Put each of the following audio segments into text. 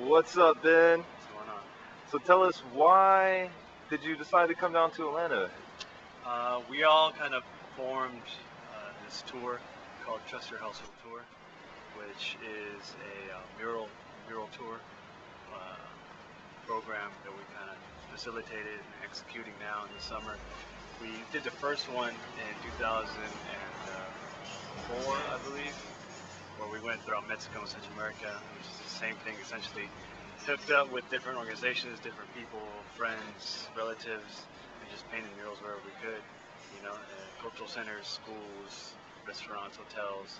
What's up, Ben? What's going on? So tell us why did you decide to come down to Atlanta? Uh, we all kind of formed uh, this tour called Trust Your Hustle Tour, which is a uh, mural mural tour uh, program that we kind of facilitated and executing now in the summer. We did the first one in 2004, I believe, where we went throughout Mexico and Central America, which is the same thing essentially. Hooked up with different organizations, different people, friends, relatives, and just painted murals wherever we could. You know, uh, cultural centers, schools, restaurants, hotels,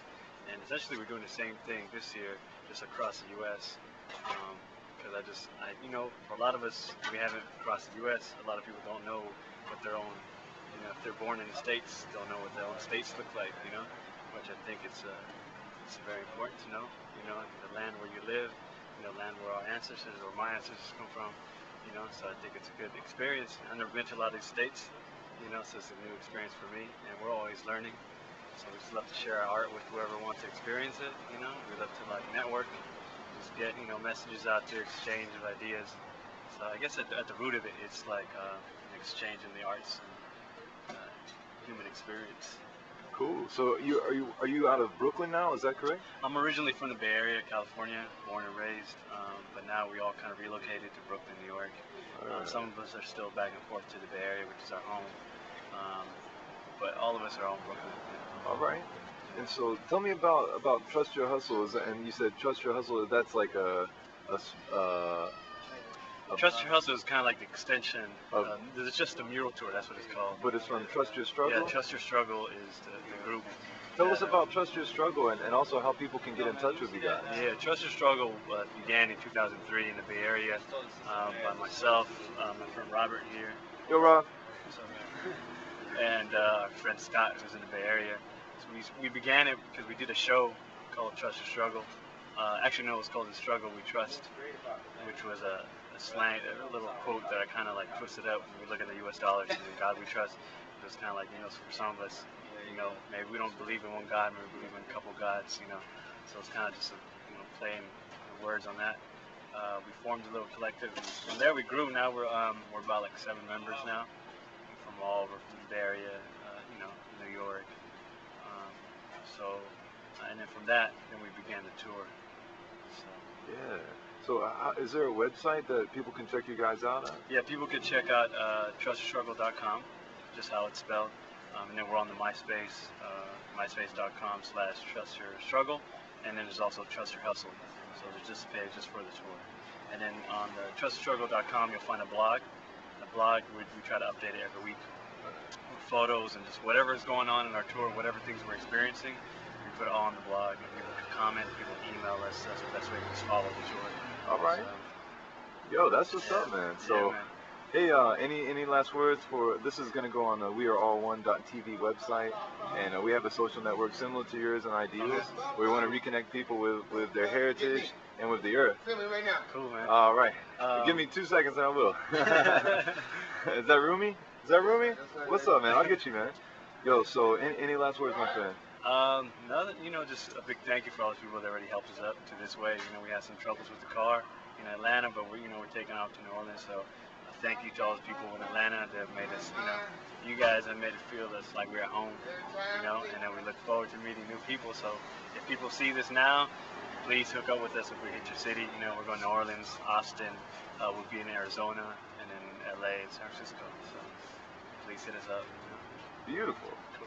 and essentially we're doing the same thing this year, just across the U.S. Because I just, I, you know, for a lot of us, we haven't crossed the U.S. A lot of people don't know what their own, you know, if they're born in the states, don't know what their own states look like. You know, which I think it's uh, it's very important to know. You know, the land where you live, know, land where our ancestors or my ancestors come from. You know, so I think it's a good experience. I've never been to a lot of these states. You know, so it's a new experience for me, and we're always learning. So we just love to share our art with whoever wants to experience it. You know, we love to like network, just get you know messages out there, exchange of ideas. So I guess at the, at the root of it, it's like uh, an exchange in the arts and uh, human experience. Cool. So you are you are you out of Brooklyn now? Is that correct? I'm originally from the Bay Area, California, born and raised, um, but now we all kind of relocated to Brooklyn, New York. Uh, Alright. some of us are still back and forth to the Bay Area, which is our home. Um, but all of us are all in Brooklyn. All right. And so tell me about about Trust Your Hustle. Is that, and you said Trust Your Hustle. That's like a, a uh, a- Trust Your Hustle is kind of like the extension. Of- um, it's just a mural tour. That's what it's called. but it's from Trust Your Struggle. Yeah, Trust Your Struggle is the, the group. Tell us about Trust Your Struggle and, and also how people can get in touch with you guys. Yeah, Trust Your Struggle uh, began in 2003 in the Bay Area um, by myself, uh, my friend Robert here, Yo, Rob. and uh, our friend Scott, who's in the Bay Area. So we, we began it because we did a show called Trust Your Struggle. Uh, actually, no, it was called The Struggle We Trust, which was a, a slang, a little quote that I kind of like twisted up when we look at the U.S. dollars and God we trust. It was kind of like, you know, for some of us, you know, maybe we don't believe in one God, maybe we believe in a couple gods, you know. So it's kind of just, a, you know, playing words on that. Uh, we formed a little collective, and from there we grew. Now we're um, we're about like seven members now, from all over from the Bay Area, uh, you know, New York. Um, so, and then from that, then we began the tour. So, Yeah. So uh, how- is there a website that people can check you guys out at? yeah, people could check out uh, just how it's spelled. Um, and then we're on the MySpace, uh, myspace.com slash trustyourstruggle. And then there's also Trust Your Hustle. So there's just a page just for the tour. And then on the trustyourstruggle.com, you'll find a blog. The blog, we, we try to update it every week with photos and just whatever is going on in our tour, whatever things we're experiencing, we put it all on the blog. People can comment, people email us. That's the best way to just follow the tour. All right. Yo, that's what's up, man. yeah, So. man. Hey, uh, any any last words for this is gonna go on the We Are All One TV website, and uh, we have a social network similar to yours and ideas. We want to reconnect people with with their heritage and with the earth. right now Cool, man. All right, Um, give me two seconds and I will. is that Rumi? Is that Rumi? What's up, man? I'll get you, man. Yo, so any, any last words, my friend? Um, you know, just a big thank you for all those people that already helped us up to this way. You know, we had some troubles with the car in Atlanta, but we, you know, we're taking off to New Orleans. So, thank you to all those people in Atlanta that made us, you know, you guys have made it feel us like we're at home, you know, and then we look forward to meeting new people. So, if people see this now, please hook up with us if we hit your city. You know, we're going to New Orleans, Austin, uh, we'll be in Arizona, and then LA and San Francisco. So, please hit us up. You know. Beautiful. Cool.